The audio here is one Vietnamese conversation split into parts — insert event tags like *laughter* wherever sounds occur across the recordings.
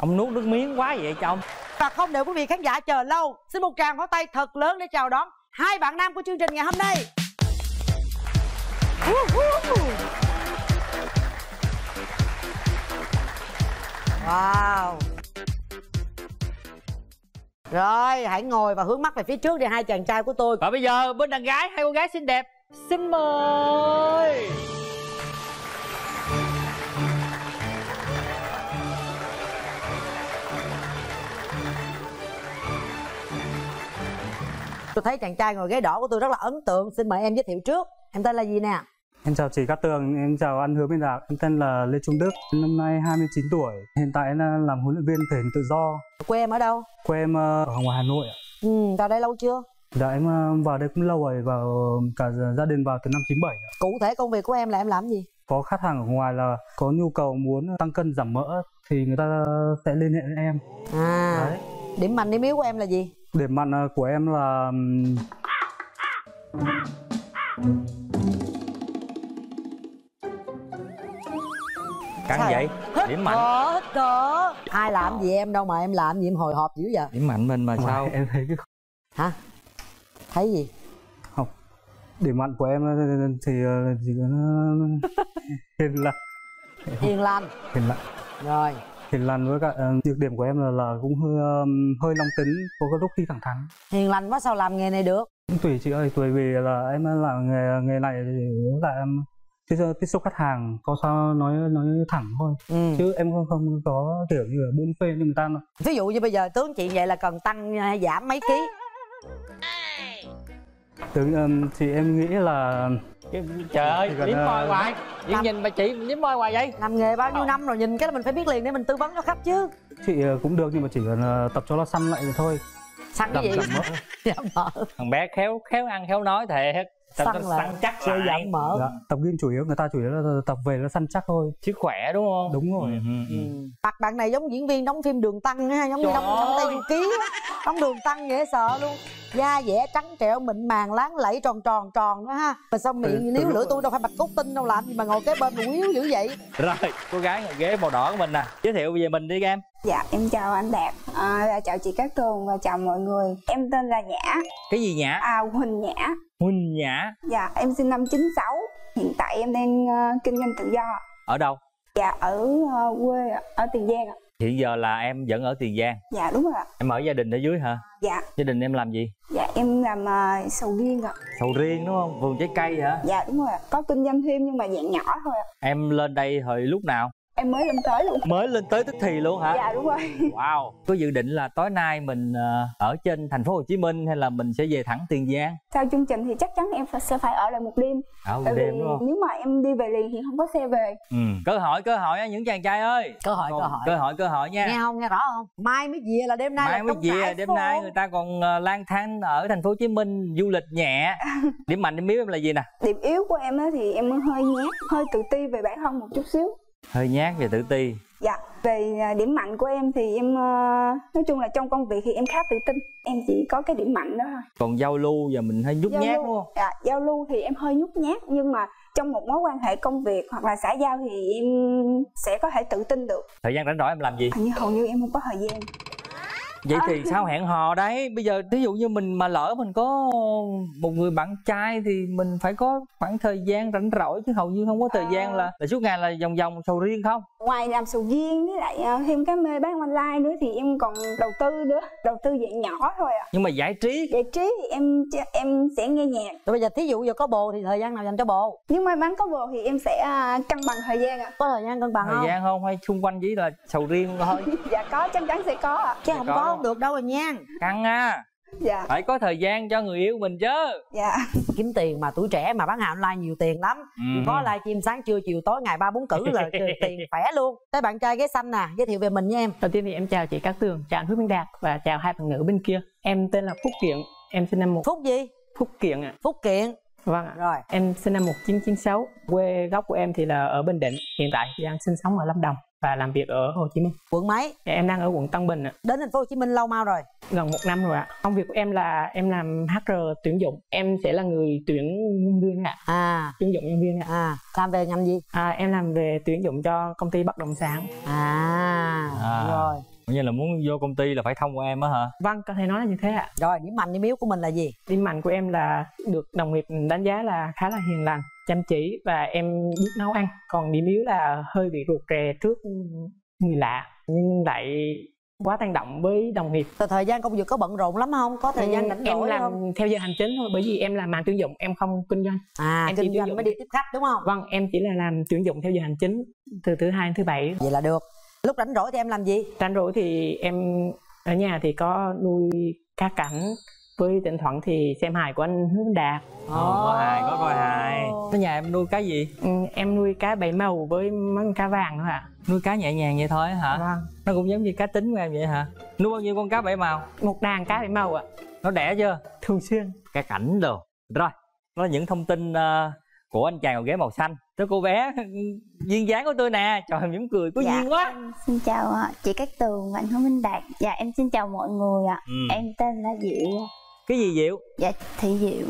ông nuốt nước miếng quá vậy chồng và không để quý vị khán giả chờ lâu xin một tràng pháo tay thật lớn để chào đón hai bạn nam của chương trình ngày hôm nay. Wow! Rồi hãy ngồi và hướng mắt về phía trước đi hai chàng trai của tôi. Và bây giờ bên đàn gái hai cô gái xinh đẹp. Xin mời tôi thấy chàng trai ngồi ghế đỏ của tôi rất là ấn tượng xin mời em giới thiệu trước em tên là gì nè Em chào chị Cát Tường, em chào anh Hứa Minh Đạt, em tên là Lê Trung Đức, năm nay 29 tuổi, hiện tại em làm huấn luyện viên thể hình tự do. quê em ở đâu Quê em ờ, ở ngoài Hà Nội ạ. ừ vào đây lâu chưa Dạ em ờ, vào đây cũng lâu rồi, vào cả gia đình vào từ năm 97 ạ. cụ thể công việc của em là em làm gì Có khách hàng ở ngoài là có nhu cầu muốn tăng cân giảm mỡ thì người ta sẽ liên hệ với em. à Đấy. điểm mạnh điểm yếu của em là gì Điểm mạnh ờ, của em là căng vậy? hít điểm mạnh thở hít thở ai làm gì em đâu mà em làm gì em hồi hộp dữ vậy? Điểm mạnh mình mà sao? em thấy cái hả? Thấy gì? Không. Điểm mạnh của em là- thì ờ, chỉ có *laughs* hiền lành, hiền lành. Hiền lành. rồi hiền lành với cả ờ, nhược điểm của em là là cũng hơi hơi nóng tính có cái lúc khi thẳng thắn hiền lành quá sao làm nghề này được tùy chị ơi tùy vì là em làm nghề nghề này thì là em tiếp, tiếp xúc khách hàng có sao nói nói thẳng thôi ừ. chứ em không không có kiểu như là buôn phê như người ta đâu. ví dụ như bây giờ tướng chị vậy là cần tăng hay giảm mấy ký um, thì em nghĩ là trời ơi liếm môi hoài. Điên nhìn bà chị liếm môi hoài vậy? Làm nghề bao nhiêu năm rồi nhìn cái là mình phải biết liền để mình tư vấn cho khách chứ. Chị ờ, cũng được nhưng mà chỉ cần ờ, tập cho nó săn lại thôi. Săn cái gì? mỡ giảm mỡ thằng bé khéo khéo ăn khéo nói thiệt Săn tao lại. săn chắc lại. giảm mỡ dạ. tập gym chủ yếu người ta chủ yếu là tập về là săn chắc thôi. Sức khỏe đúng không? Đúng rồi. Ừ, ừ, ừ. Ừ. mặt bạn này giống diễn viên đóng phim đường tăng ha giống như Trời đóng trong tay ký đóng đường tăng dễ sợ luôn. Da dẻ trắng trẻo mịn màng láng lẫy tròn tròn tròn đó ha. Mà sao miệng từ nếu lửa tôi đâu phải bạch cốt tinh đâu làm gì mà ngồi kế bên mà yếu dữ vậy? Rồi cô gái ngồi ghế màu đỏ của mình nè. Giới thiệu về mình đi em. Dạ, em chào anh Đạt, à, chào chị Cát Tường và chào mọi người. Em tên là Nhã, cái gì nhã? À Huỳnh Nhã. Huỳnh nhã Dạ, em sinh năm 96. Hiện tại em đang ờ, kinh doanh tự do. ở đâu Dạ, ở ờ, quê ở Tiền Giang ạ. hiện giờ là em vẫn ở tiền giang Dạ, đúng rồi ạ. em ở gia đình ở dưới hả Dạ, gia đình em làm gì dạ em làm ờ, sầu riêng ạ. sầu riêng đúng không vườn trái cây hả Dạ, đúng rồi ạ. Có kinh doanh thêm nhưng mà dạng nhỏ thôi ạ. em lên đây hồi lúc nào Em mới lên tới luôn. mới lên tới tức thì luôn hả Dạ, đúng rồi. wow có dự định là tối nay mình ờ, ở trên thành phố hồ chí minh hay là mình sẽ về thẳng tiền giang Sau chương trình thì chắc chắn em sẽ phải ở lại một đêm. ở một Tại đêm vì đúng không nếu mà em đi về liền thì không có xe về. ừ. cơ hội cơ hội á những chàng trai ơi cơ hội cơ hội cơ hội cơ hội nha nghe không nghe rõ không mai mới về là đêm nay mai là mới về đêm phố. nay người ta còn ờ, lang thang ở thành phố hồ chí minh du lịch nhẹ *laughs* điểm mạnh điểm yếu em là gì nè Điểm yếu của em á thì em hơi nhát, hơi tự ti về bản thân một chút xíu. Hơi nhát và tự ti Dạ, về à, điểm mạnh của em thì em ờ, nói chung là trong công việc thì em khá tự tin. Em chỉ có cái điểm mạnh đó thôi. còn giao lưu và mình hơi nhút Giao nhát lưu- đúng không Dạ, giao lưu thì em hơi nhút nhát nhưng mà trong một mối quan hệ công việc hoặc là xã giao thì em sẽ có thể tự tin được. thời gian rảnh rỗi em làm gì Hình như hầu như em không có thời gian. Vậy thì sao hẹn hò đấy bây giờ ví dụ như mình mà lỡ mình có một người bạn trai thì mình phải có khoảng thời gian rảnh rỗi chứ hầu như không có thời gian là là suốt ngày là vòng vòng sầu riêng không Ngoài làm sầu riêng với lại ờ, thêm cái mê bán online nữa thì em còn đầu tư nữa, đầu tư dạng nhỏ thôi ạ. nhưng mà giải trí Giải trí thì em em sẽ nghe nhạc. rồi bây giờ thí dụ giờ có bồ thì thời gian nào dành cho bồ Nhưng may mắn có bồ thì em sẽ à, cân bằng thời gian ạ. có thời gian cân bằng thời không gian không hay xung quanh chỉ là sầu riêng thôi *laughs* Dạ có, chắc chắn sẽ có ạ. chứ không có có. Không được đâu rồi nha. Căng à. Dạ, phải có thời gian cho người yêu mình chứ. Dạ. kiếm tiền mà tuổi trẻ mà bán hàng online nhiều tiền lắm. Ừ. có live stream sáng trưa chiều tối ngày ba bốn cử là *laughs* tiền khỏe luôn. Tới bạn trai ghế xanh nè giới thiệu về mình nha em. Đầu tiên thì em chào chị Cát Tường, chào anh Hứa Minh Đạt và chào hai bạn nữ bên kia. Em tên là Phúc Kiện, em sinh năm một phúc gì? Phúc Kiện ạ. phúc kiện. Vâng ạ. rồi. Em sinh năm 1996, quê gốc của em thì là ở Bình Định, hiện tại thì đang sinh sống ở Lâm Đồng và làm việc ở Hồ Chí Minh. quận mấy? Dạ, Em đang ở quận Tân Bình ạ, đến thành phố hồ chí minh lâu mau rồi? Gần một năm rồi ạ. Công việc của em là em làm HR tuyển dụng, em sẽ là người tuyển nhân viên ạ, à. Tuyển dụng nhân viên ạ. à làm về ngành gì? À, em làm về tuyển dụng cho công ty bất động sản. à, À. rồi. Như là muốn vô công ty là phải thông qua em á hả? Vâng có thể nói là như thế ạ. Rồi điểm mạnh điểm yếu của mình là gì? Điểm mạnh của em là được đồng nghiệp đánh giá là khá là hiền lành chăm chỉ và em biết nấu ăn. Còn điểm yếu là hơi bị ruột rè trước người lạ nhưng lại quá tăng động với đồng nghiệp. Thời- thời gian công việc có bận rộn lắm không? Có thời gian Ừ, rảnh em rỗi làm không? theo giờ hành chính thôi bởi vì em làm mảng tuyển dụng em không kinh doanh. À em kinh doanh mới đi tiếp khách đúng không? Vâng em chỉ là làm tuyển dụng theo giờ hành chính từ thứ hai đến thứ bảy. Vậy là được. Lúc rảnh rỗi thì em làm gì? Rảnh rỗi thì em ở nhà thì có nuôi cá cảnh với thỉnh thoảng thì xem hài của anh Hướng Đạt. Ồ, có hài có coi hài. Ở nhà em nuôi cái gì? Ừ, em nuôi cá bảy màu với món cá vàng thôi ạ. Nuôi cá nhẹ nhàng vậy thôi hả? Vâng. Nó cũng giống như cá tính của em vậy hả? Nuôi bao nhiêu con cá bảy màu? Một đàn cá bảy màu ạ. Nó đẻ chưa? Thường xuyên. Cá cảnh đồ. Rồi đó là những thông tin ờ, của anh chàng ngồi ghế màu xanh. Tới cô bé duyên dáng của tôi nè. Trời mỉm cười có Dạ. duyên quá. Em xin chào chị Cát Tường và anh Hương Minh Đạt. Dạ em xin chào mọi người ạ. Ừ. Em tên là Diệu cái gì diệu? Dạ Thị Diệu.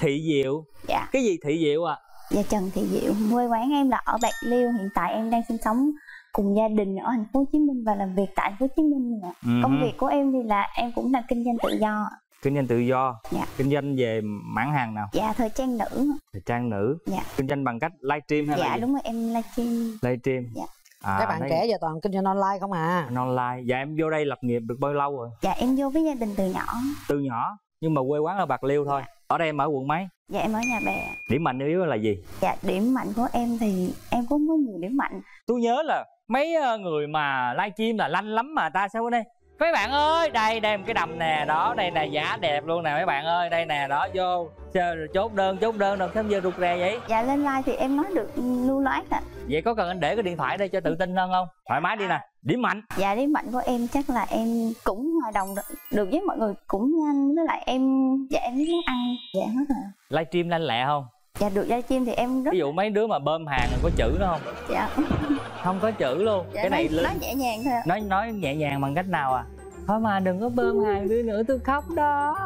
Thị diệu? Dạ. cái gì thị diệu à Dạ Trần Thị Diệu. Quê quán em là ở Bạc Liêu. Hiện tại em đang sinh sống cùng gia đình ở thành phố Hồ Chí Minh và làm việc tại thành phố Hồ Chí Minh ạ. Ừ. Công việc của em thì là em cũng là kinh doanh tự do. Kinh doanh tự do? Dạ. kinh doanh về mảng hàng nào? Dạ thời trang nữ. Thời trang nữ. Dạ. kinh doanh bằng cách livestream hay Dạ là gì? đúng rồi em livestream livestream Dạ. à, các bạn trẻ giờ toàn kinh doanh online không à? Online. Dạ em vô đây lập nghiệp được bao lâu rồi? Dạ em vô với gia đình từ nhỏ. Từ nhỏ nhưng mà quê quán ở bạc liêu thôi. Ở đây em ở quận mấy? Dạ em ở nhà bè. Điểm mạnh yếu là gì? Dạ điểm mạnh của em thì em cũng có nhiều điểm mạnh. Tôi nhớ là mấy ờ, người mà livestream là lanh lắm mà ta sao ở đây mấy bạn ơi đây đây một cái đầm nè đó đây nè giá đẹp luôn nè mấy bạn ơi đây nè đó vô Chờ- chốt đơn chốt đơn đâu sao giờ rụt rè vậy. Dạ lên live thì em nói được lưu loát ạ. Vậy có cần anh để cái điện thoại đây cho tự tin hơn không? Thoải mái đi nè điểm mạnh. Dạ điểm mạnh của em chắc là em cũng hòa đồng được, với mọi người cũng nhanh với lại em dạ em biết ăn dạ hết rồi. Livestream lanh lẹ không dạ được livestream thì em rất ví dụ mấy đứa mà bơm hàng có chữ đó không? Dạ, *laughs* không có chữ luôn. Dạ cái này nói, nói nhẹ nhàng thôi nói nói nhẹ nhàng bằng cách nào à? Thôi mà đừng có bơm hàng đứa nữa tôi khóc đó.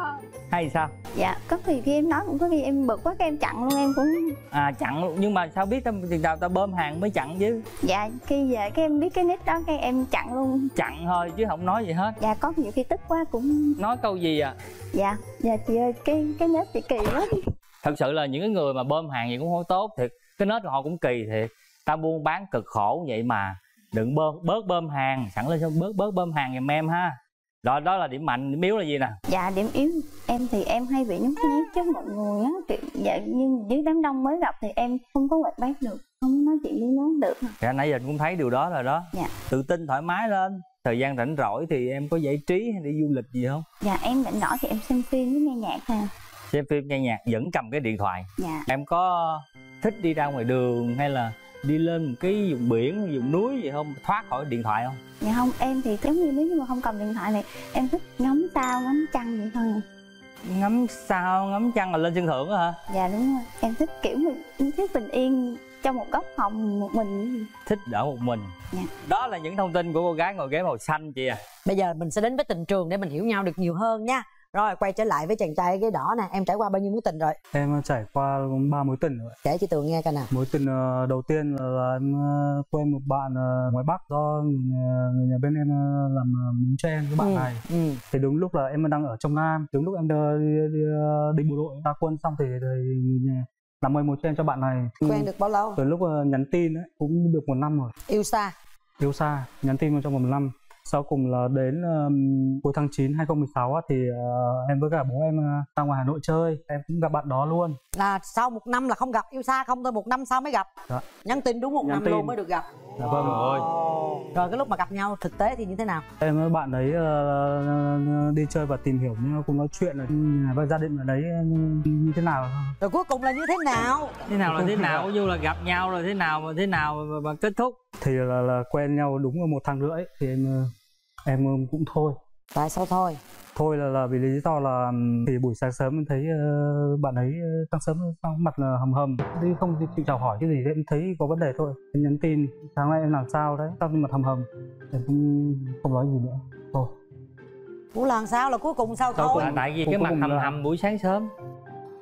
Hay sao? Dạ có khi khi em nói cũng có khi em bực quá cái em chặn luôn em cũng à chặn luôn. Nhưng mà sao biết tao chừng nào tao bơm hàng mới chặn chứ? Dạ khi về cái em biết cái nick đó cái em chặn luôn. Chặn thôi chứ không nói gì hết. Dạ có nhiều khi tức quá cũng nói câu gì à? Dạ dạ chị ơi cái cái nết chị kỳ quá thật sự là những cái người mà bơm hàng gì cũng không tốt thiệt. Cái nết của họ cũng kỳ thiệt. Ta buôn bán cực khổ vậy mà. Đừng bơm bớt bơm hàng. Sẵn lên xong bớt bớt bơm hàng giùm em ha. Đó đó là điểm mạnh. Điểm yếu là gì nè? Dạ điểm yếu. Em thì em hay bị nhút nhát trước mọi người á. Kiểu dạ nhưng dưới đám đông mới gặp thì em không có hoạt bát được. Không nói chuyện với nó được. Anh nãy giờ cũng thấy điều đó rồi đó. Dạ. tự tin thoải mái lên. Thời gian rảnh rỗi thì em có giải trí hay đi du lịch gì không? Dạ em rảnh rỗi thì em xem phim với nghe nhạc thôi. Xem phim nghe nhạc vẫn cầm cái điện thoại. Dạ. Em có thích đi ra ngoài đường hay là đi lên một cái vùng biển vùng núi gì không? Thoát khỏi điện thoại không? Dạ không em thì giống như nếu như mà không cầm điện thoại này em thích ngắm sao ngắm trăng vậy thôi à. ngắm sao ngắm trăng là lên sân thượng á hả? Dạ đúng rồi em thích kiểu mình thích bình yên trong một góc phòng một mình thích ở một mình. Dạ. đó là những thông tin của cô gái ngồi ghế màu xanh chị à. Bây giờ mình sẽ đến với tình trường để mình hiểu nhau được nhiều hơn nha rồi quay trở lại với chàng trai ghế đỏ nè. Em trải qua bao nhiêu mối tình rồi? Em trải qua ba mối tình rồi. Kể chị tường nghe coi nào. Mối tình ờ, đầu tiên là, em ờ, quen một bạn ờ, ngoài bắc do người, nhà- người nhà bên em làm muốn cho em cái bạn Ừ, này. ừ. thì đúng lúc là em đang ở trong nam đúng lúc em đi, đi, đi, đi bộ đội ra quân xong thì, thì nhà làm mời một cho em cho bạn này. Quen được bao lâu? Từ lúc nhắn tin ấy, cũng được một năm rồi. Yêu xa? Yêu xa nhắn tin trong một năm sau cùng là đến um, cuối tháng 9 2016 á, thì ờ, em với cả bố em ra ngoài Hà Nội chơi em cũng gặp bạn đó luôn là sau một năm là không gặp yêu xa không thôi một năm sau mới gặp Dạ. nhắn tin đúng một Nhắn năm tin. luôn mới được gặp dạ vâng. Rồi. Rồi cái lúc mà gặp nhau thực tế thì như thế nào? Em với bạn ấy ờ, đi chơi và tìm hiểu nhưng cũng nói chuyện là nhà với gia đình ở đấy ờ, như thế nào? Rồi cuối cùng là như thế nào? Thế nào là thế nào? Như là gặp nhau rồi thế nào mà thế nào mà, mà kết thúc? Thì là, là quen nhau đúng là một tháng rưỡi thì em ờ, em cũng thôi. Tại sao thôi thôi là, là vì lý do là thì buổi sáng sớm em thấy ờ, bạn ấy ờ, sáng sớm xong mặt là hầm hầm đi không chịu chào hỏi cái gì em thấy có vấn đề thôi. Em nhắn tin sáng nay em làm sao đấy? Sao mặt hầm hầm em cũng không nói gì nữa. Thôi. Ủa lần sau là cuối cùng sao thôi? là tại vì Cuối cái mặt cùng hầm là- hầm buổi sáng sớm.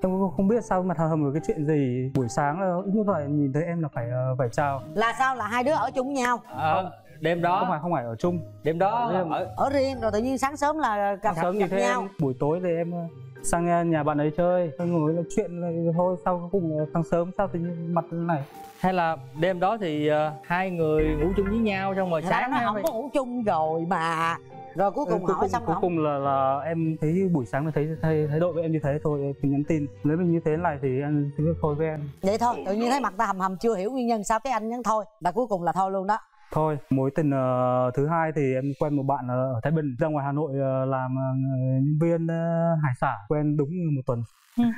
Em cũng không biết sao mặt hầm hầm cái chuyện gì. Buổi sáng là ít nhất là nhìn thấy em là phải ờ, phải chào. Là sao? Là hai đứa ở chung với nhau? Ờ, đêm đó không phải không phải ở chung. Đêm đó Đêm- ở ở riêng rồi tự nhiên sáng sớm là gặp, sáng sớm gặp thế nhau. buổi tối thì em ờ, sang nhà- nhà bạn ấy chơi. Xong ngồi nói chuyện rồi thôi sau cuối cùng ờ, sáng sớm sao tự nhiên mặt này. Hay là đêm đó thì ờ, hai người ngủ chung với nhau xong rồi ta sáng hai không phải- có ngủ chung rồi mà. Rồi cuối cùng cuối hỏi xong cuối cùng là là em thấy buổi sáng là thấy thấy thái độ với em như thế thôi em nhắn tin. Nếu mình như thế này thì em thì thôi với em. Vậy thôi tự nhiên thấy mặt ta hầm hầm chưa hiểu nguyên nhân sao cái anh nhắn thôi là cuối cùng là thôi luôn đó thôi mối tình ờ, thứ hai thì em quen một bạn ở Thái Bình ra ngoài Hà Nội ờ, làm ờ, nhân viên ờ, hải sản quen đúng một tuần. Ừ. *laughs*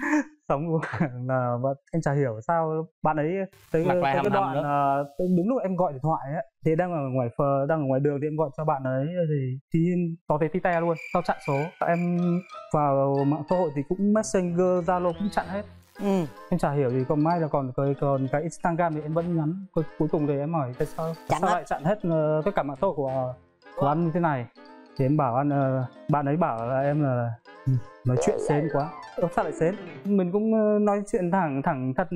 sống *laughs* là bạn- em chả hiểu sao bạn ấy tới, tới cái đoạn tới đúng lúc em gọi điện thoại ấy thì đang ở ngoài phờ đang ở ngoài đường thì em gọi cho bạn ấy thì thì có thấy tite luôn sau chặn số. Em vào mạng xã hội thì cũng messenger zalo cũng chặn hết ừ. Em chả hiểu gì còn mai là còn cái còn cái instagram thì em vẫn nhắn cuối, cuối cùng thì em hỏi tại sao Chặn sao hết. lại chặn hết ờ, tất cả mạng xã hội của của anh như thế này? Thì em bảo anh ờ, bạn ấy bảo là em là nói chuyện sến quá. Ơ, sao lại sến mình cũng ờ, nói chuyện thẳng thẳng thật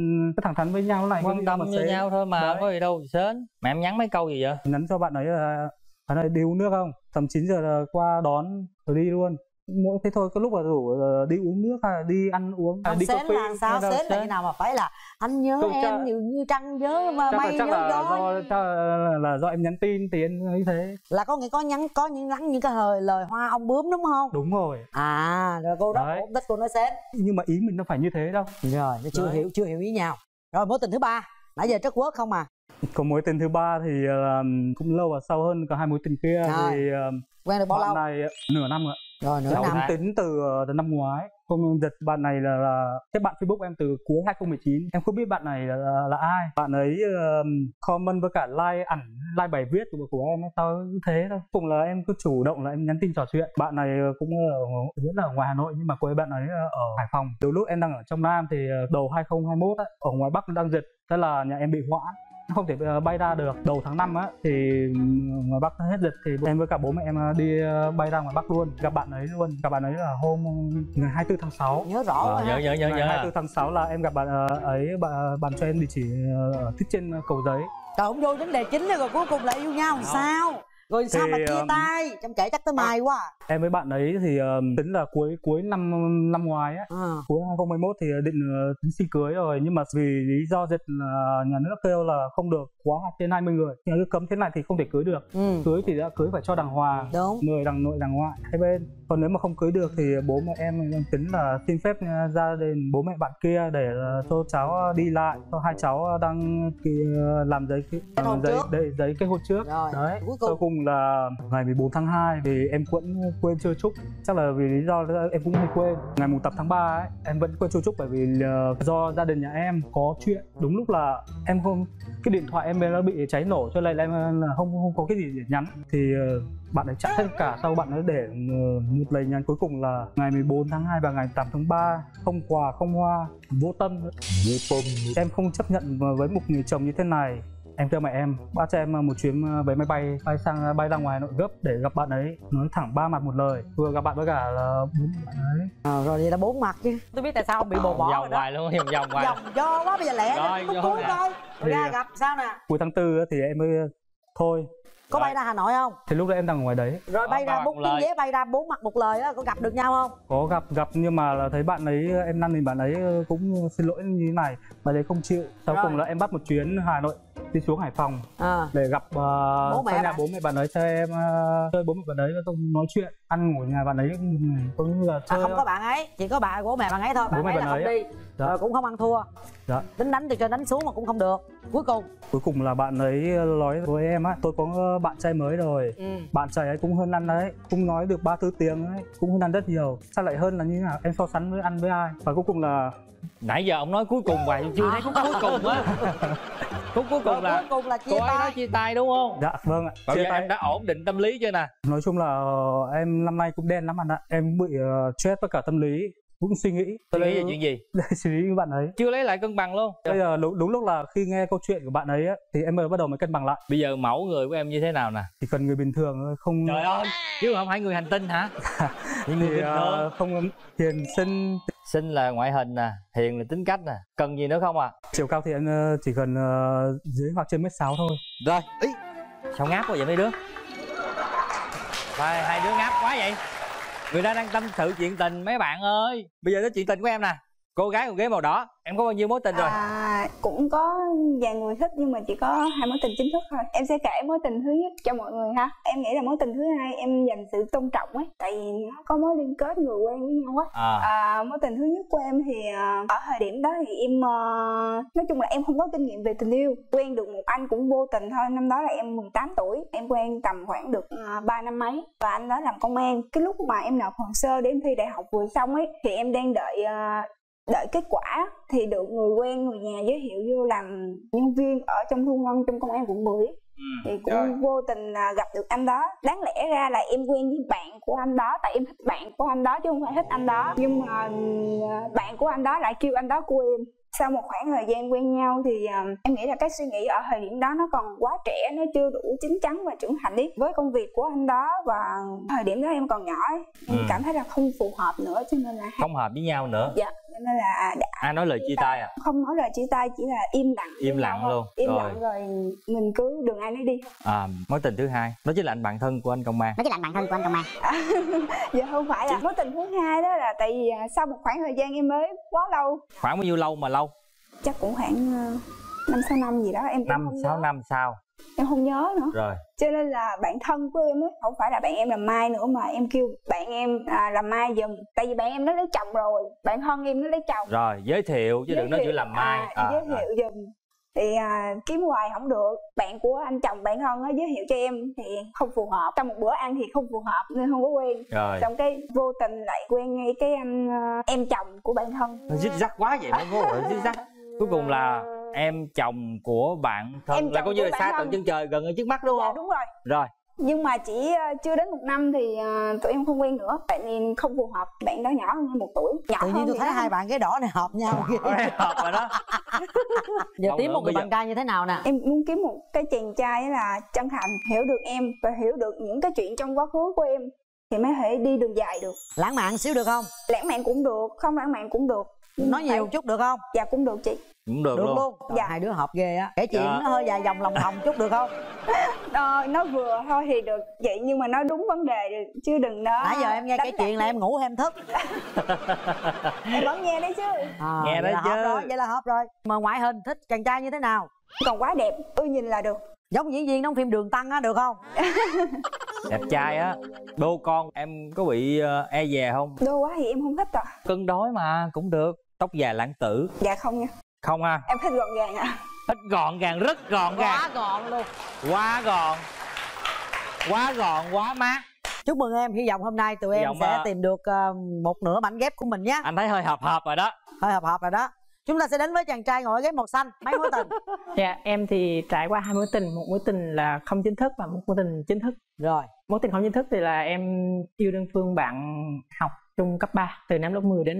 thẳng thắn với nhau này quan tâm sến. nhau thôi mà Đấy. có gì đâu sến mà em nhắn mấy câu gì vậy? Nhắn cho bạn ấy là bạn ấy đi uống nước không? Tầm 9 giờ là qua đón rồi đi luôn mỗi thế thôi có lúc là rủ là đi uống nước hay là đi ăn uống hay đi cà phê là sao? sến là nào mà phải là anh nhớ Câu em cha- như, như trăng nhớ mà chắc là chắc nhớ là gió do chắc là, là do em nhắn tin thì em như thế. Là có nghĩa có nhắn có những nhắn những cái lời lời hoa ông bướm đúng không? Đúng rồi. À rồi cô đó cũng thích cô nói sến. Nhưng mà ý mình đâu phải như thế đâu. Rồi nó chưa Đấy. hiểu chưa hiểu ý nhau. Rồi mối tình thứ ba. Nãy giờ trất quốc không à còn mối tình thứ ba thì ờ, cũng lâu và sâu hơn cả hai mối tình kia Rồi. thì ờ, quen được bao lâu? này nửa năm rồi rồi Lâu năm. tính từ, ờ, từ năm ngoái. Không giật bạn này là, là kết bạn Facebook em từ cuối 2019 em không biết bạn này là, là, là ai. Bạn ấy uh, comment với cả like ảnh like bài viết của, của em sao thế thôi. Cùng là em cứ chủ động là em nhắn tin trò chuyện. Bạn này ờ, cũng ở, vẫn là ở ngoài Hà Nội nhưng mà quê bạn ấy ờ, ở Hải Phòng. Từ lúc em đang ở trong Nam thì ờ, đầu 2021 ấy, ở ngoài Bắc đang dịch. Thế là nhà em bị hoãn không thể ờ, bay ra được. Đầu tháng 5 á thì ngoài Bắc hết dịch thì em với cả bố mẹ em ờ, đi ờ, bay ra ngoài Bắc luôn. Gặp bạn ấy luôn. Gặp bạn ấy là hôm ngày 24 tháng 6 nhớ rõ quá nhớ nhớ nhớ ngày nhớ 24 tháng 6 là em gặp bạn ấy bạn, bạn cho em địa chỉ ở trên cầu giấy. Trời không vô vấn đề chính rồi cuối cùng lại yêu nhau làm sao rồi sao Thì, mà chia um, tay trong kể chắc tới mai quá à. em với bạn ấy thì ờ, tính là cuối cuối năm năm ngoái á. Ờ. cuối 2021 thì định ờ, tính xin cưới rồi. Nhưng mà vì lý do dịch là nhà nước kêu là không được quá trên 20 người. Nhà nước cấm thế này thì không thể cưới được. Ừ. Cưới thì đã cưới phải cho đàng hoàng. Đúng. Người đằng nội đằng ngoại hai bên còn nếu mà không cưới được thì bố mẹ em tính là xin phép gia đình bố mẹ bạn kia để ờ, cho cháu đi lại cho hai cháu ờ, làm giấy hôn giấy, trước. giấy kết hôn trước. Rồi đấy cuối sau cùng. cùng là ngày 14 tháng 2 thì em vẫn quên chưa chúc chắc là vì lý do em cũng hay quên. Ngày mùng 8 tháng 3 ấy em vẫn quên chưa chúc bởi vì do gia đình nhà em có chuyện. Đúng lúc là em không cái điện thoại em nó bị cháy nổ cho nên là em là không không có cái gì để nhắn. Thì bạn ấy chặn tất cả sau bạn ấy để ờ, một lời nhắn cuối cùng là ngày 14 tháng 2 và ngày 8 tháng 3 không quà không hoa vô tâm em không chấp nhận với một người chồng như thế này. Em kêu mẹ em bắt cho em một chuyến vé máy bay bay sang bay ra ngoài Hà nội gấp để gặp bạn ấy. Nói thẳng ba mặt một lời. Vừa gặp bạn với cả là bốn bạn ấy. Ờ, rồi vậy là bốn mặt chứ. Tôi biết tại sao ông bị bồ bỏ rồi vòng đó. hoài luôn vòng vòng hoài. Vòng do quá bây giờ lẹ Rồi, nó vô nè. thôi ra gặp sao nè? cuối tháng tư thì em mới thôi có bay ra hà nội không? Thì lúc đấy em đang ở ngoài đấy. Rồi bay ba ra bốn tiếng vé bay ra bốn mặt một lời á có gặp được nhau không? Có gặp gặp nhưng mà là thấy bạn ấy em năn thì bạn ấy cũng xin lỗi như thế này. Bạn ấy không chịu. Sau Rồi. cùng là em bắt một chuyến Hà Nội đi xuống Hải Phòng à. để gặp uh, Bố mẹ nhà bạn. bố mẹ bạn ấy cho em uh, chơi bố mẹ bạn ấy và không nói chuyện ăn ngủ nhà bạn ấy cũng như là À, chơi không có bạn ấy chỉ có bà bố mẹ bạn ấy thôi. Bạn Bố mẹ ấy là bạn không ấy đi Dạ. rồi cũng không ăn thua. Dạ. tính đánh từ trên đánh xuống mà cũng không được. Cuối cùng. Cuối cùng là bạn ấy nói với em á tôi có bạn trai mới rồi. Ừ. bạn trai ấy cũng hơn ăn đấy cũng nói được ba thứ tiếng ấy cũng hơn ăn rất nhiều. Sao lại hơn là như thế nào? Em so sánh với ăn với ai? Và cuối cùng là nãy giờ ông nói cuối cùng hoài chưa thấy khúc cuối cùng á *laughs* khúc cuối cùng là cuối cùng là chia cô ấy nói tay. chia tay đúng không? Dạ vâng ạ. Bây chia giờ tay. em đã ổn định tâm lý chưa nè? Nói chung là ờ, em năm nay cũng đen lắm anh ạ. Em bị uh, stress với cả tâm lý cũng suy nghĩ suy nghĩ về chuyện gì? *laughs* Suy nghĩ với bạn ấy. Chưa lấy lại cân bằng luôn. Bây giờ đúng, đúng lúc là khi nghe câu chuyện của bạn ấy á, thì em mới bắt đầu mới cân bằng lại. Bây giờ mẫu người của em như thế nào nè? Chỉ cần người bình thường không trời ơi chứ không phải người hành tinh hả? *laughs* Những người thì bình ờ, thường. không hiền xinh. Xinh là ngoại hình nè hiền là tính cách nè cần gì nữa không à chiều cao thì em ờ, chỉ cần ờ, dưới hoặc trên mét sáu thôi. Rồi. Ý sao ngáp quá vậy mấy đứa? Thôi, hai đứa ngáp quá vậy người ta đang tâm sự chuyện tình, mấy bạn ơi. Bây giờ tới chuyện tình của em nè cô gái ngồi ghế màu đỏ em có bao nhiêu mối tình rồi? À, cũng có vài người thích nhưng mà chỉ có hai mối tình chính thức thôi. Em sẽ kể mối tình thứ nhất cho mọi người ha. Em nghĩ là mối tình thứ hai em dành sự tôn trọng ấy tại vì nó có mối liên kết người quen với nhau á à. À, mối tình thứ nhất của em thì à, ở thời điểm đó thì em à, nói chung là em không có kinh nghiệm về tình yêu. Quen được một anh cũng vô tình thôi. Năm đó là em 18 tuổi em quen tầm khoảng được uh, 3 năm mấy. Và anh đó làm công an. Cái lúc mà em nộp hồ sơ để em thi đại học vừa xong ấy thì em đang đợi à, đợi kết quả thì được người quen người nhà giới thiệu vô làm nhân viên ở trong thu ngân trong công an quận 10 thì cũng Rồi. vô tình là gặp được anh đó. Đáng lẽ ra là em quen với bạn của anh đó tại em thích bạn của anh đó chứ không phải thích anh đó. Nhưng mà ừm, bạn của anh đó lại kêu anh đó của em. Sau một khoảng thời gian quen nhau thì ừm, em nghĩ là cái suy nghĩ ở thời điểm đó nó còn quá trẻ nó chưa đủ chín chắn và trưởng thành ý với công việc của anh đó và thời điểm đó em còn nhỏ ấy, em Ừ. cảm thấy là không phù hợp nữa cho nên là không hợp với nhau nữa. Dạ nên là đã ai nói lời chia tay à? Không nói lời chia tay chỉ là im lặng. Im lặng thôi. luôn. im Rồi. lặng rồi. mình cứ đường ai nấy đi. À mối tình thứ hai. Đó chính là anh bạn thân của anh công an Nói chính là anh bạn thân của anh công an *laughs* dạ không phải là mối tình thứ hai đó là tại vì à, sau một khoảng thời gian em mới quá lâu. Khoảng bao nhiêu lâu mà lâu? Chắc cũng khoảng ờ, năm sáu năm gì đó em năm sáu năm sau em không nhớ nữa. Rồi. Cho nên là bạn thân của em ấy không phải là bạn em làm mai nữa mà em kêu bạn em à, làm mai giùm tại vì bạn em nó lấy chồng rồi bạn thân em nó lấy chồng. Rồi giới thiệu chứ đừng nói chữ làm mai. à, À, giới rồi. thiệu giùm thì à, kiếm hoài không được. Bạn của anh chồng bạn thân nó giới thiệu cho em thì không phù hợp. Trong một bữa ăn thì không phù hợp nên không có quen. Rồi. Xong cái vô tình lại quen ngay cái anh ờ, em chồng của bạn thân. Dích dắt quá vậy mới ngố rồi dích dắt cuối cùng là em chồng của bạn thân Em là coi như là bạn xa tận chân trời gần ở trước mắt đúng dạ không? đúng rồi. Rồi. Nhưng mà chỉ ờ, chưa đến một năm thì ờ, tụi em không quen nữa. Tại vì không phù hợp bạn đó nhỏ hơn em một tuổi nhỏ tự nhiên hơn tôi thấy nó- hai bạn ghế đỏ này hợp nhau *laughs* hợp rồi đó. *laughs* giờ tìm một người giờ- bạn trai như thế nào nè? Em muốn kiếm một cái chàng trai là chân thành hiểu được em và hiểu được những cái chuyện trong quá khứ của em thì mới thể đi đường dài được. Lãng mạn xíu được không? Lãng mạn cũng được không lãng mạn cũng được. Nói phải- nhiều chút được không? Dạ cũng được chị cũng được, được luôn, luôn. Dạ. hai đứa hợp ghê á. Kể chuyện Dạ. nó hơi dài dòng lòng vòng chút được không? *laughs* Ờ, nó vừa thôi thì được. Vậy nhưng mà nói đúng vấn đề chứ đừng nói nãy giờ em nghe kể chuyện là em ngủ em thức. *laughs* Em vẫn nghe đấy chứ. À, Nghe hợp chứ. rồi vậy là hợp rồi. Mà ngoại hình thích chàng trai như thế nào? Còn quá đẹp ưa nhìn là được. Giống diễn viên trong phim đường tăng á được không? *laughs* Đẹp trai á. Đô con em có bị ờ, e dè không? Đô quá thì em không thích à cân đối mà cũng được. Tóc dài lãng tử. Dạ không nha không à em thích gọn gàng à ít gọn gàng rất gọn gàng. quá gọn luôn. Quá gọn. Quá gọn quá mát. Chúc mừng em hy vọng hôm nay tụi Hy em sẽ à, tìm được ờ, một nửa mảnh ghép của mình nhé anh thấy hơi hợp hợp rồi đó. Hơi hợp hợp rồi đó. Chúng ta sẽ đến với chàng trai ngồi ở ghế màu xanh mấy mối tình. *laughs* Dạ, em thì trải qua hai mối tình, một mối tình là không chính thức và một mối tình chính thức. rồi. Mối tình không chính thức thì là em yêu đơn phương bạn học trung cấp 3 từ năm lớp 10 đến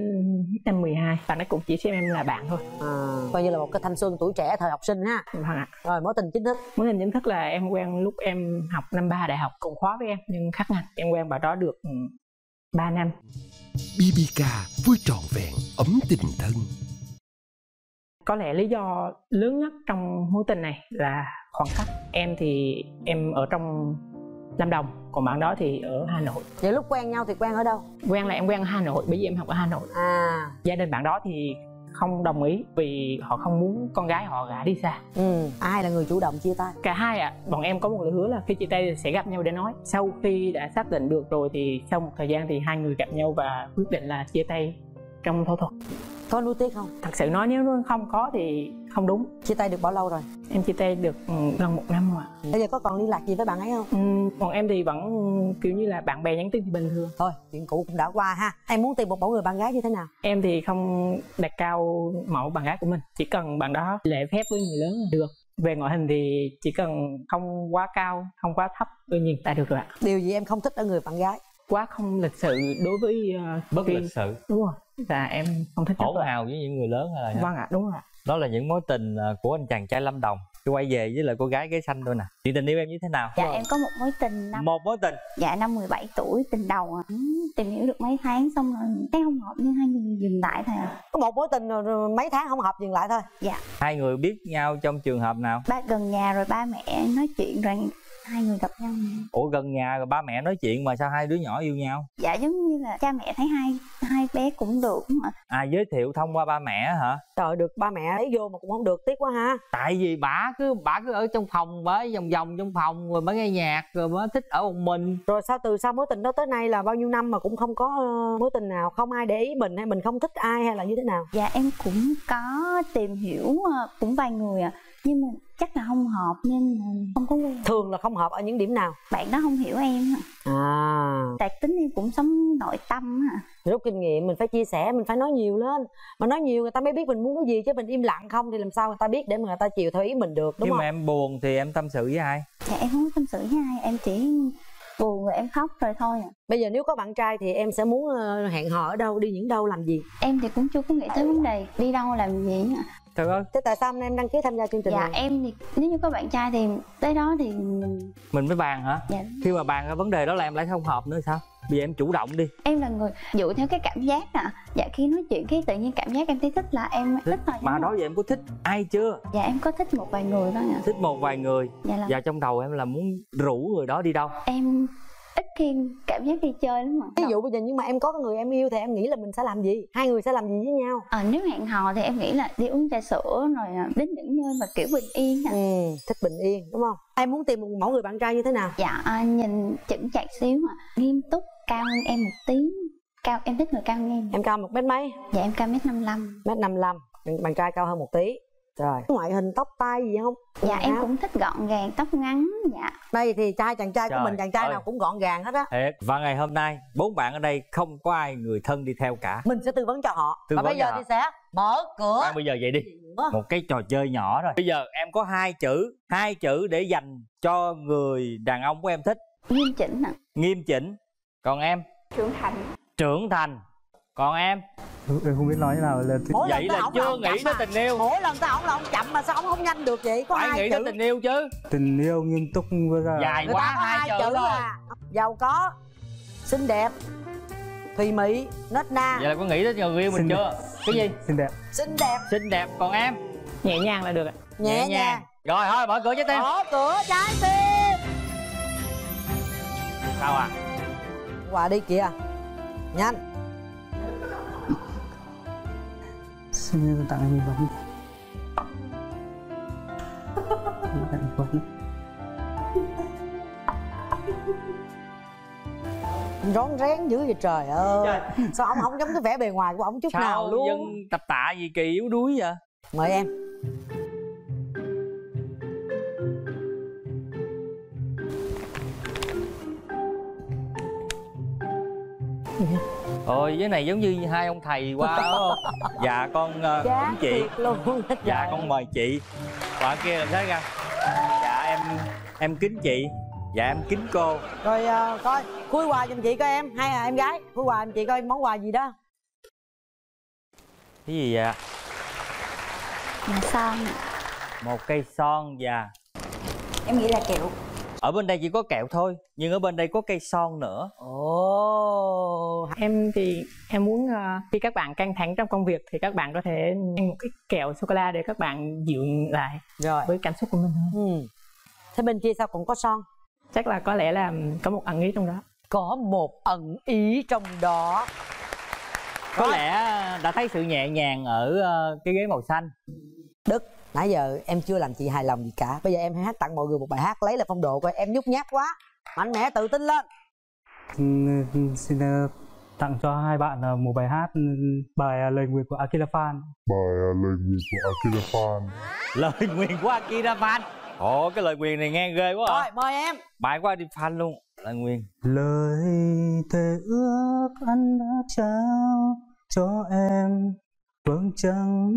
năm 12. Bạn ấy cũng chỉ xem em là bạn thôi. à, coi như là một cái thanh xuân tuổi trẻ thời học sinh ha Vâng ạ. rồi mối tình chính thức Mối tình chính thức là em quen lúc em học năm 3 đại học cùng khóa với em nhưng khác ngành. Em quen bạn đó được 3 năm. BBK vui trọn vẹn ấm tình thân Có lẽ lý do lớn nhất trong mối tình này là khoảng cách. Em thì em ở trong Lâm Đồng, còn bạn đó thì ở Hà Nội. vậy lúc quen nhau thì quen ở đâu Quen là em quen ở Hà Nội, bởi vì em học ở Hà Nội. à Gia đình bạn đó thì không đồng ý vì họ không muốn con gái họ gả đi xa. ừ ai là người chủ động chia tay Cả hai ạ, bọn em có một lời hứa là khi chia tay sẽ gặp nhau để nói. Sau khi đã xác định được rồi thì sau một thời gian thì hai người gặp nhau và quyết định là chia tay trong thổ thuật. Có nuối tiếc không Thật sự nói nếu nó không có thì không đúng. chia tay được bao lâu rồi Em chia tay được ừ, gần một năm rồi. ạ. bây giờ có còn liên lạc gì với bạn ấy không Ừ, còn em thì vẫn kiểu như là bạn bè nhắn tin thì bình thường. thôi chuyện cũ cũng đã qua ha em muốn tìm một mẫu người bạn gái như thế nào Em thì không đặt cao mẫu bạn gái của mình, chỉ cần bạn đó lễ phép với người lớn là được. Về ngoại hình thì chỉ cần không quá cao, không quá thấp, ưa nhìn là được rồi ạ. điều gì em không thích ở người bạn gái Quá không lịch sự đối với uh, bất lịch sự. Đúng rồi, là em không thích hỗn hào với những người lớn hay là Vâng ạ, đúng rồi đó là những mối tình à, của anh chàng trai lâm đồng. Tôi quay về với lại cô gái ghế xanh thôi nè. Chuyện tình yêu em như thế nào? Dạ em có một mối tình năm một mối tình? Dạ năm 17 tuổi tình đầu à. tìm hiểu được mấy tháng xong rồi thấy không hợp nên hai người dừng lại thôi à có một mối tình rồi- mấy tháng không hợp dừng lại thôi. Hai người biết nhau trong trường hợp nào? Ba gần nhà rồi ba mẹ nói chuyện rằng hai người gặp nhau mà. ủa gần nhà rồi ba mẹ nói chuyện mà sao hai đứa nhỏ yêu nhau? Dạ giống như là cha mẹ thấy hai hai bé cũng được mà. À giới thiệu thông qua ba mẹ hả? Trời được ba mẹ lấy vô mà cũng không được tiếc quá ha. Tại vì bả cứ bả cứ ở trong phòng bả vòng vòng trong phòng rồi bả nghe nhạc rồi bả thích ở một mình. Rồi sao từ sau mối tình đó tới nay là bao nhiêu năm mà cũng không có ờ, mối tình nào? Không ai để ý mình hay mình không thích ai hay là như thế nào? Dạ em cũng có tìm hiểu ờ, cũng vài người à nhưng mà chắc là không hợp nên là không có quen. Thường là không hợp ở những điểm nào? Bạn đó không hiểu em à. à. Tại tính em cũng sống nội tâm à rút kinh nghiệm mình phải chia sẻ mình phải nói nhiều lên. Mà nói nhiều người ta mới biết mình muốn cái gì chứ mình im lặng không thì làm sao người ta biết để mà người ta chiều theo ý mình được đúng nhưng không? mà em buồn thì em tâm sự với ai? Dạ em không có tâm sự với ai em chỉ buồn rồi em khóc rồi thôi à. Bây giờ nếu có bạn trai thì em sẽ muốn ờ, hẹn hò ở đâu đi những đâu làm gì? Em thì cũng chưa có nghĩ tới vấn đề đi đâu làm gì trời ơi. Thế tại sao em đăng ký tham gia chương trình dạ này? em thì nếu như có bạn trai thì tới đó thì mình mình mới bàn hả? Dạ. Khi mà bàn cái vấn đề đó là em lại không hợp nữa sao? Bây giờ em chủ động đi. Em là người dựa theo cái cảm giác à dạ khi nói chuyện cái tự nhiên cảm giác em thấy thích là em thích. rồi mà đó giờ em có thích ai chưa? Dạ em có thích một vài người thôi à thích một vài người. Dạ là và trong đầu em là muốn rủ người đó đi đâu? Em ít khi cảm giác đi chơi lắm mà ví dụ bây giờ nhưng mà em có người em yêu thì em nghĩ là mình sẽ làm gì? Hai người sẽ làm gì với nhau? Ờ, nếu hẹn hò thì em nghĩ là đi uống trà sữa rồi à, đến những nơi mà kiểu bình yên à. ừ thích bình yên đúng không? Em muốn tìm một mẫu người bạn trai như thế nào? Dạ à, nhìn chững chạc xíu mà nghiêm túc cao hơn em một tí. Cao em thích người cao hơn em. Em cao một mét mấy? Dạ em cao mét năm lăm. Mét năm lăm bạn trai cao hơn một tí rồi ngoại hình tóc tai gì không? Dạ em cũng thích gọn gàng tóc ngắn dạ. Đây thì trai chàng trai của Trời mình chàng trai ơi. nào cũng gọn gàng hết á. Thiệt. Và ngày hôm nay bốn bạn ở đây không có ai người thân đi theo cả. Mình sẽ tư vấn cho họ. Tư và vấn bây giờ họ. thì sẽ mở cửa. À, bây giờ vậy đi. Một cái trò chơi nhỏ rồi. Bây giờ em có hai chữ hai chữ để dành cho người đàn ông của em thích. Nghiêm chỉnh à nghiêm chỉnh. Còn em? Trưởng thành. Trưởng thành còn em? Em không biết nói thế nào là Mỗi lần vậy là chưa nghĩ tới à. tình yêu. Mỗi lần tới ổng là ổng chậm mà sao ổng không nhanh được vậy? Có phải hai nghĩ chữ tới tình yêu chứ. Tình yêu nghiêm túc với cả dài người quá hai hai chữ chữ là giàu có xinh đẹp thùy mị nết na. Vậy là có nghĩ tới người yêu mình Xinh chưa? cái gì? Xinh đẹp. Xinh đẹp. Xinh đẹp. Còn em? Nhẹ nhàng là được ạ. Nhẹ, nhàng. rồi thôi mở cửa trái tim. Mở cửa trái tim. Sao à? Quà đi kìa. Nhanh xin tặng em vấn vấn rón rén dữ vậy trời ơi. Sao ông không giống cái vẻ bề ngoài của ông chút nào sao luôn? dân tập tạ gì kỳ yếu đuối vậy? Mời em ôi cái này giống như hai ông thầy qua đúng không? Dạ con uh, cũng chị. luôn dạ con mời chị. Quả kia làm sao ra. Dạ em em kính chị. Dạ em kính cô. Rồi ờ, coi khui quà giùm chị coi em. Hay là em gái khui quà giùm chị coi món quà gì đó. Cái gì vậy? Ạ? là son một cây son và em nghĩ là kẹo ở bên đây chỉ có kẹo thôi nhưng ở bên đây có cây son nữa. Ồ. Em thì em muốn ờ, khi các bạn căng thẳng trong công việc thì các bạn có thể ăn một cái kẹo sô cô la để các bạn dịu lại rồi. với cảm xúc của mình hơn. Ừ. thế bên kia sao cũng có son? Chắc là có lẽ là có một ẩn ý trong đó. Có một ẩn ý trong đó. Có Rồi. lẽ đã thấy sự nhẹ nhàng ở ờ, cái ghế màu xanh. Đức nãy giờ em chưa làm chị hài lòng gì cả. Bây giờ em hãy hát tặng mọi người một bài hát lấy lại phong độ coi em nhút nhát quá. Mạnh mẽ tự tin lên. Xin, ờ, tặng cho hai bạn ờ, một bài hát bài ờ, lời nguyện của Akira Fan bài lời nguyện của Akira Fan lời nguyền của Akira Fan ồ cái lời nguyền này nghe ghê quá rồi à mời em. Bài của Akira Fan luôn. Lời nguyền lời thề ước anh đã trao cho em vầng trăng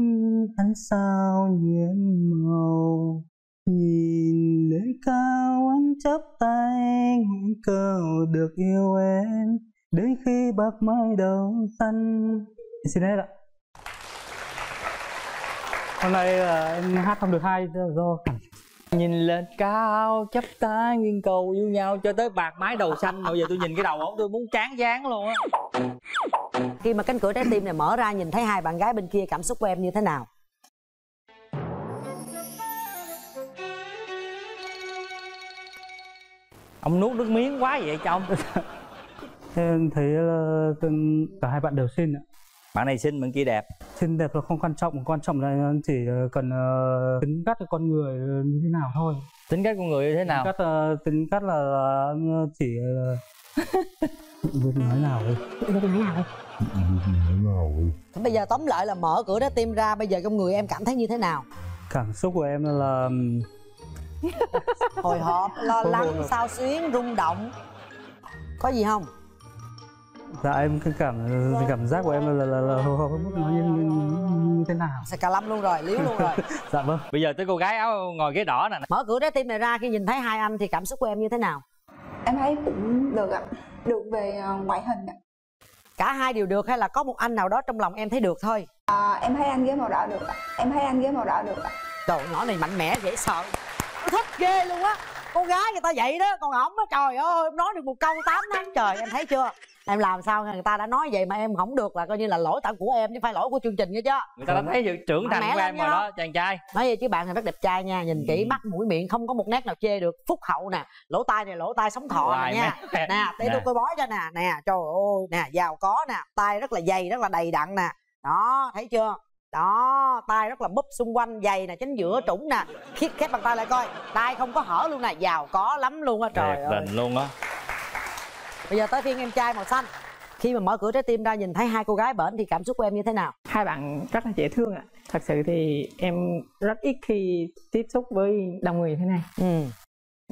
ánh sao nhiễm màu. Nhìn lên cao anh chắp tay nguyện cầu được yêu em. Đến khi bạc mái đầu xanh. Xin hết ạ. Hôm nay là em hát không được hay do- nhìn lên cao, chắp tay nguyện cầu yêu nhau cho tới bạc mái đầu xanh. Bây giờ tôi nhìn cái đầu ổng, tôi muốn tráng dáng luôn á khi mà cánh cửa trái tim này mở ra nhìn thấy hai bạn gái bên kia cảm xúc của em như thế nào? Ông nuốt nước miếng quá vậy chồng *laughs* em thấy ờ, từng- cả hai bạn đều xinh ạ. Bạn này xinh bạn kia đẹp. Xinh đẹp là không quan trọng quan trọng là chỉ ờ, cần ờ, tính cách của con người ờ, như thế nào thôi. Tính cách con người như thế nào? Tính cách ờ, tính cách là ờ, chỉ ờ, *laughs* nói nào đây Thế nào vậy? Bây giờ tóm lại là mở cửa trái tim ra bây giờ trong người em cảm thấy như thế nào cảm xúc của em là hồi hộp lo lắng sao xuyến rung động có gì không dạ em cái cảm cảm giác của em là là, là, là hồi hộp không biết nói như, như, như thế nào xà cà lâm luôn rồi liếu luôn rồi dạ vâng bây giờ tới cô gái áo ngồi ghế đỏ nè mở cửa trái tim này ra khi nhìn thấy hai anh thì cảm xúc của em như thế nào em thấy cũng được ạ được về ờ, ngoại hình ạ cả hai đều được hay là có một anh nào đó trong lòng em thấy được thôi? À, em thấy anh ghế màu đỏ được em thấy anh ghế màu đỏ được trời nhỏ này mạnh mẽ dễ sợ. Thích ghê luôn á. Con gái người ta vậy đó còn ổng á trời ơi nói được một câu 8 tháng trời em thấy chưa em làm sao người ta đã nói vậy mà em không được là coi như là lỗi tại của em chứ phải lỗi của chương trình nghe chưa người ta đã thấy sự trưởng thành của em rồi đó chàng trai. Nói vậy chứ bạn này rất đẹp trai nha nhìn kỹ mắt mũi miệng không có một nét nào chê được. Phúc hậu nè lỗ tai này lỗ tai sống thọ nè nha. mẹ. nè để Nè. tôi coi bói cho nè. Nè trời ơi nè giàu có nè. Tay rất là dày rất là đầy đặn nè. Đó thấy chưa? Đó tay rất là búp xung quanh dày nè chính giữa trũng nè. Khép khép bàn tay lại coi. Tay không có hở luôn nè giàu có lắm luôn á trời đẹp ơi. luôn á bây giờ tới phiên em trai màu xanh. Khi mà mở cửa trái tim ra nhìn thấy hai cô gái bển thì cảm xúc của em như thế nào? Hai bạn rất là dễ thương ạ. Thật sự thì em rất ít khi tiếp xúc với đông người thế này. Ừ.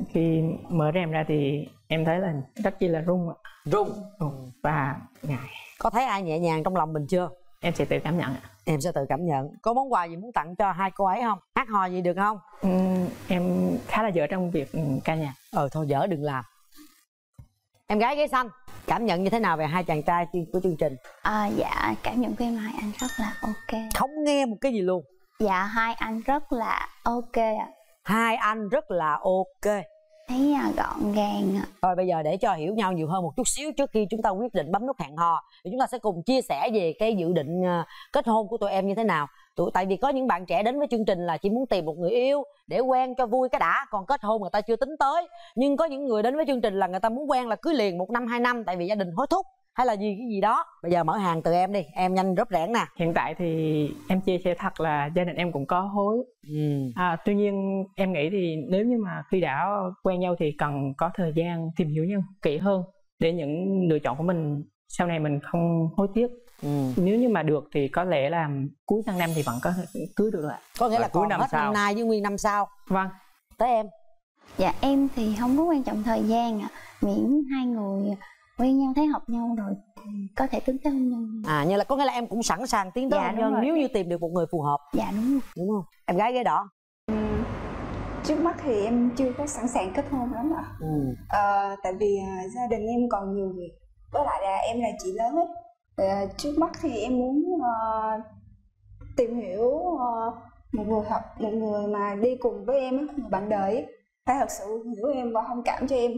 Khi mở rèm ra thì em thấy là rất chi là rung ạ. Rung. Rung và ngại. Có thấy ai nhẹ nhàng trong lòng mình chưa? Em sẽ tự cảm nhận ạ. Em sẽ tự cảm nhận. Có món quà gì muốn tặng cho hai cô ấy không? Hát hò gì được không? Ừm, em khá là dở trong việc ừ, ca nhạc. Ờ thôi dở đừng làm em gái ghế xanh cảm nhận như thế nào về hai chàng trai của chương trình? À, dạ cảm nhận của em hai anh rất là ok. Không nghe một cái gì luôn. Dạ hai anh rất là ok ạ. Hai anh rất là ok thấy à, gọn gàng rồi Thôi bây giờ để cho hiểu nhau nhiều hơn một chút xíu trước khi chúng ta quyết định bấm nút hẹn hò thì chúng ta sẽ cùng chia sẻ về cái dự định à, kết hôn của tụi em như thế nào. Tụi tại vì có những bạn trẻ đến với chương trình là chỉ muốn tìm một người yêu để quen cho vui cái đã, còn kết hôn người ta chưa tính tới. Nhưng có những người đến với chương trình là người ta muốn quen là cưới liền một năm hai năm tại vì gia đình hối thúc hay là gì cái gì đó. Bây giờ mở hàng từ em đi, em nhanh rớp rẽn nè. hiện tại thì em chia sẻ thật là gia đình em cũng có hối Ừ. à, tuy nhiên em nghĩ thì nếu như mà khi đã quen nhau thì cần có thời gian tìm hiểu nhau kỹ hơn để những lựa chọn của mình sau này mình không hối tiếc Ừ. nếu như mà được thì có lẽ là cuối sang năm thì vẫn có cưới được ạ Có nghĩa Và là cuối còn năm hết sau. năm nay với nguyên năm sau. vâng Tới em. dạ em thì không có quan trọng thời gian ạ miễn hai người quen nhau thấy hợp nhau rồi thì có thể tính tới hôn nhân À như là có nghĩa là em cũng sẵn sàng tiến tới Dạ, hôn nhân rồi. nếu như tìm được một người phù hợp, dạ đúng rồi đúng không? Em gái ghế đỏ. trước mắt thì em chưa có sẵn sàng kết hôn lắm ạ Ừ. Ờ, tại vì à, gia đình em còn nhiều việc với lại là em là chị lớn ấy Ờ, trước mắt thì em muốn ờ, tìm hiểu ờ, một người hợp một người mà đi cùng với em á, người bạn đời phải thật sự hiểu em và thông cảm cho em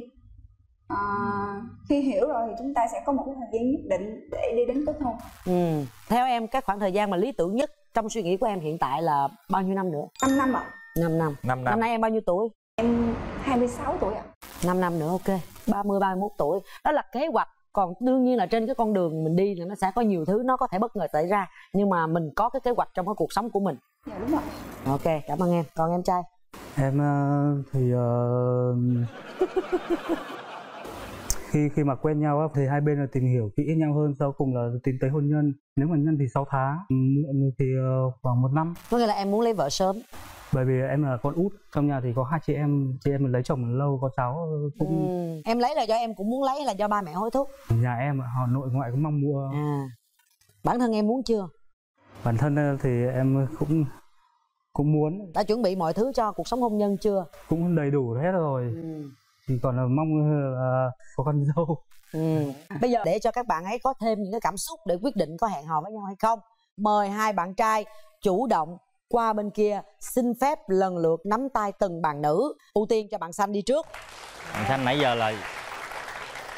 Ờ, khi hiểu rồi thì chúng ta sẽ có một cái thời gian nhất định để đi đến kết hôn Ừ. Theo em cái khoảng thời gian mà lý tưởng nhất trong suy nghĩ của em hiện tại là bao nhiêu năm nữa? 5 năm ạ 5 năm. 5 Năm năm nay em bao nhiêu tuổi? em 26 tuổi ạ 5 năm nữa ok. 30 31 tuổi. Đó là kế hoạch. Còn đương nhiên là trên cái con đường mình đi là nó sẽ có nhiều thứ nó có thể bất ngờ xảy ra nhưng mà mình có cái kế hoạch trong cái cuộc sống của mình. dạ đúng rồi Ok, cảm ơn em. Còn em trai? em ờ, thì ờ, *laughs* khi khi mà quen nhau á, thì hai bên là tìm hiểu kỹ nhau hơn sau cùng là tiến tới hôn nhân nếu mà nhân thì 6 tháng muộn thì ờ, khoảng một năm Có nghĩa là em muốn lấy vợ sớm. bởi vì em là con út trong nhà thì có hai chị em chị em mình lấy chồng lâu có cháu cũng Ừ. Em lấy là do em cũng muốn lấy hay là do ba mẹ hối thúc? nhà em họ nội ngoại cũng mong mua À. Bản thân em muốn chưa? bản thân ờ, thì em cũng cũng muốn Đã chuẩn bị mọi thứ cho cuộc sống hôn nhân chưa? cũng đầy đủ hết rồi Ừ. còn là mong là có con dâu Ừ. Bây giờ để cho các bạn ấy có thêm những cái cảm xúc để quyết định có hẹn hò với nhau hay không, mời hai bạn trai chủ động qua bên kia xin phép lần lượt nắm tay từng bạn nữ. Ưu tiên cho bạn xanh đi trước. bạn xanh nãy giờ là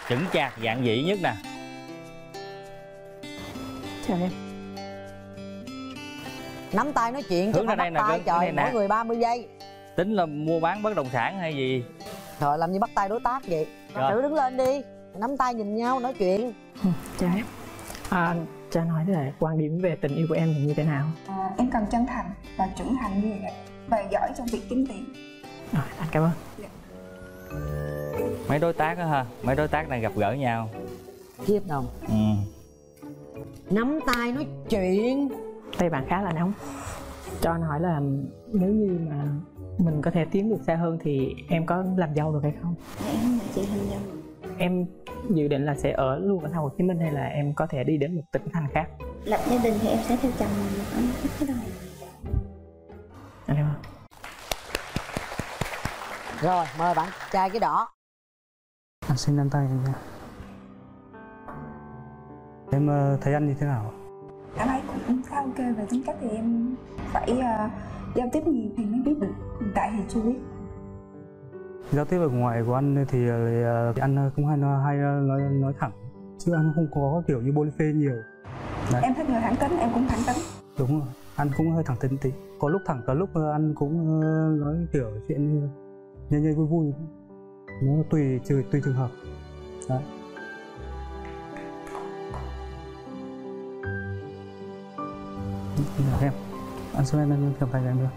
chững chạc dạng dĩ nhất nè chào em Nắm tay nói chuyện chứ Hướng không ra đây bắt nè, tay hướng trời đây nè. mỗi người 30 giây. tính là mua bán bất động sản hay gì rồi làm như bắt tay đối tác vậy. Rồi. thử đứng lên đi. Nắm tay nhìn nhau nói chuyện. Chào em à, cho anh hỏi là quan điểm về tình yêu của em thì như thế nào? À, em cần chân thành và trưởng thành như vậy và giỏi trong việc kiếm tiền. Rồi anh cảm ơn. Mấy đối tác á ha mấy đối tác đang gặp gỡ nhau. Kiếp đồng ừ. nắm tay nói chuyện. Tay bạn khá là nóng. Cho anh hỏi là nếu như mà mình có thể tiến được xa hơn thì em có làm dâu được hay không? Dạ em là chị hình dâu em dự định là sẽ ở luôn ở thành phố Hồ Chí Minh hay là em có thể đi đến một tỉnh thành khác? Lập gia đình thì em sẽ theo chồng mình ở một cái đời anh em ơi rồi mời bạn trai cái đỏ. Anh xin nắm tay em nha. Em ờ, thấy anh như thế nào? Cảm thấy cũng khá ok về tính cách thì em phải ờ, giao tiếp nhiều thì mới biết được hiện tại thì chưa biết. Giao tiếp ở ngoài của anh thì ờ, anh cũng hay nói, hay nói nói thẳng. Chứ anh không có kiểu như bô phê nhiều. Đấy. Em thích người thẳng tính em cũng thẳng tính. Đúng rồi anh cũng hơi thẳng tính tí. Có lúc thẳng có lúc ờ, anh cũng ờ, nói kiểu chuyện như nhây nhây vui vui. Nó tùy tùy, tùy trường hợp. Đấy. Dạ, em anh xuống em em cầm tay cho em được.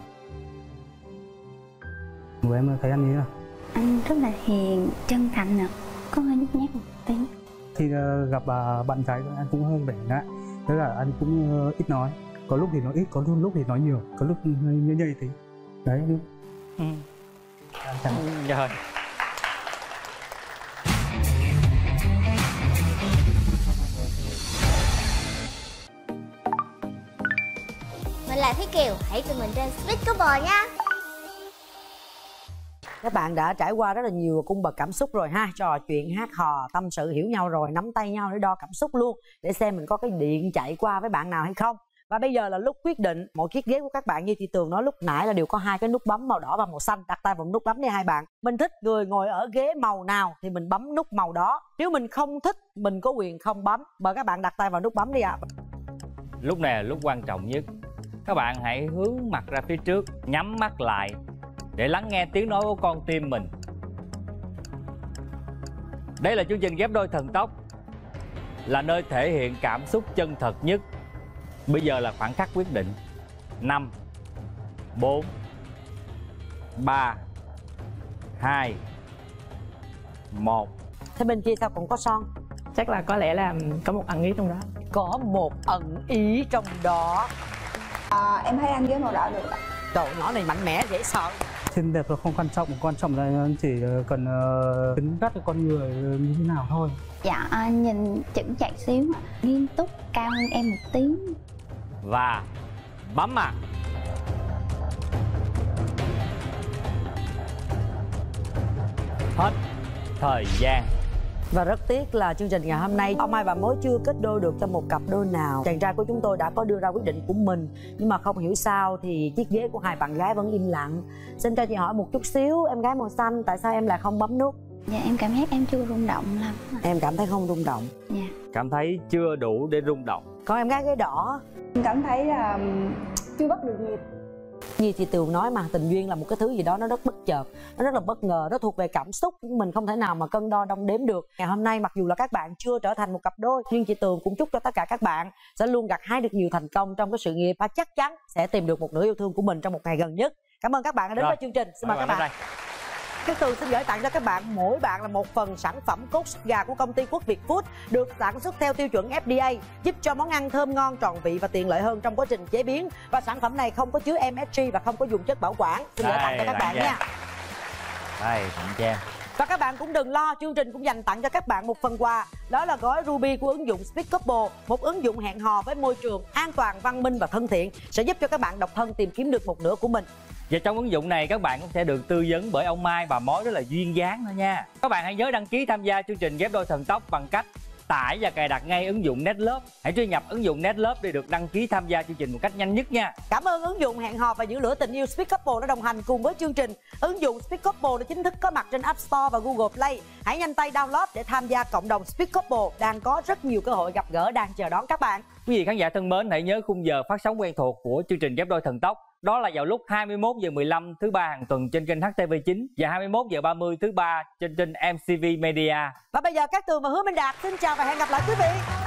Của em thấy anh như thế nào? Anh rất là hiền, chân thành nè Có hơi nhút nhát một tí. Khi ờ, gặp bà bạn gái anh cũng hơi vẻ ngại thế là anh cũng ờ, ít nói. Có lúc thì nói ít có lúc lúc thì nói nhiều. Có lúc hơi nhây nhây tí. Đấy. Ừ. anh chẳng rồi là Thúy Kiều, hãy tìm mình trên Speak Couple nha. Các bạn đã trải qua rất là nhiều cung bậc cảm xúc rồi ha. Trò chuyện hát hò tâm sự hiểu nhau rồi nắm tay nhau để đo cảm xúc luôn để xem mình có cái điện chạy qua với bạn nào hay không. Và bây giờ là lúc quyết định mỗi chiếc ghế của các bạn như chị tường nói lúc nãy là đều có hai cái nút bấm màu đỏ và màu xanh. Đặt tay vào nút bấm đi hai bạn. Mình thích người ngồi ở ghế màu nào thì mình bấm nút màu đó. Nếu mình không thích mình có quyền không bấm. Mời các bạn đặt tay vào nút bấm đi ạ. Lúc này là lúc quan trọng nhất các bạn hãy hướng mặt ra phía trước nhắm mắt lại để lắng nghe tiếng nói của con tim mình. Đây là chương trình ghép đôi thần tốc là nơi thể hiện cảm xúc chân thật nhất. Bây giờ là khoảng khắc quyết định. 5 4 3 2 1 thế bên kia sao còn có son? Chắc là có lẽ là có một ẩn ý trong đó. Có một ẩn ý trong đó à, em thấy anh ghế màu đỏ được ạ. Trời nhỏ này mạnh mẽ dễ sợ. Xinh đẹp là không quan trọng quan trọng là chỉ cần uh, tính cách con người như thế nào thôi. Dạ anh nhìn chững chạc xíu. Ạ Nghiêm túc, cao hơn em một tí. Và bấm à hết thời gian Và rất tiếc là chương trình ngày hôm nay Ông Mai và Mối chưa kết đôi được cho một cặp đôi nào. Chàng trai của chúng tôi đã có đưa ra quyết định của mình. Nhưng mà không hiểu sao thì chiếc ghế của hai bạn gái vẫn im lặng. Xin cho chị hỏi một chút xíu Em gái màu xanh tại sao em lại không bấm nút? Dạ em cảm giác em chưa rung động lắm. Em cảm thấy không rung động. Dạ. Cảm thấy chưa đủ để rung động. Còn em gái ghế đỏ? Em cảm thấy là chưa bắt được nhịp Như chị Tường nói mà tình duyên là một cái thứ gì đó nó rất bất chợt Nó rất là bất ngờ, nó thuộc về cảm xúc Mình không thể nào mà cân đo đong đếm được Ngày hôm nay mặc dù là các bạn chưa trở thành một cặp đôi Nhưng chị Tường cũng chúc cho tất cả các bạn Sẽ luôn gặt hái được nhiều thành công trong cái sự nghiệp Và chắc chắn sẽ tìm được một nửa yêu thương của mình trong một ngày gần nhất Cảm ơn các bạn đã đến Rồi. với chương trình Xin mời các bạn. Cát Tường xin gửi tặng cho các bạn mỗi bạn là một phần sản phẩm cốt gà của công ty Quốc Việt Food được sản xuất theo tiêu chuẩn FDA giúp cho món ăn thơm ngon tròn vị và tiện lợi hơn trong quá trình chế biến. Và sản phẩm này không có chứa MSG và không có dùng chất bảo quản. Xin gửi tặng cho các bạn nha. đây tặng cho em và các bạn cũng đừng lo, chương trình cũng dành tặng cho các bạn một phần quà. Đó là gói Ruby của ứng dụng Speak Couple Một ứng dụng hẹn hò với môi trường an toàn, văn minh và thân thiện Sẽ giúp cho các bạn độc thân tìm kiếm được một nửa của mình Và trong ứng dụng này các bạn cũng sẽ được tư vấn bởi ông Mai và Mối rất là duyên dáng thôi nha Các bạn hãy nhớ đăng ký tham gia chương trình ghép đôi thần tốc bằng cách tải và cài đặt ngay ứng dụng Netlove Hãy truy nhập ứng dụng Netlove để được đăng ký tham gia chương trình một cách nhanh nhất nha Cảm ơn ứng dụng hẹn hò và giữ lửa tình yêu Speak Couple đã đồng hành cùng với chương trình. Ứng dụng Speak Couple đã chính thức có mặt trên App Store và Google Play. Hãy nhanh tay download để tham gia cộng đồng Speak Couple đang có rất nhiều cơ hội gặp gỡ đang chờ đón các bạn. Quý vị khán giả thân mến, hãy nhớ khung giờ phát sóng quen thuộc của chương trình ghép đôi thần tốc đó là vào lúc 21 giờ 15 thứ ba hàng tuần trên kênh HTV9 và 21 giờ 30 thứ ba trên kênh MCV Media. và bây giờ các tường và hứa minh đạt, xin chào và hẹn gặp lại quý vị